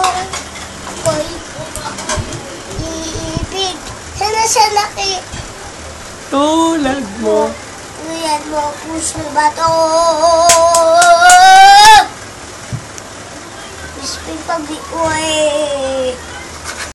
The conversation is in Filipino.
akong boy iibig. Sana siya naki... Tulad mo. Tulad mo, puso bato. Miss pag-uwi.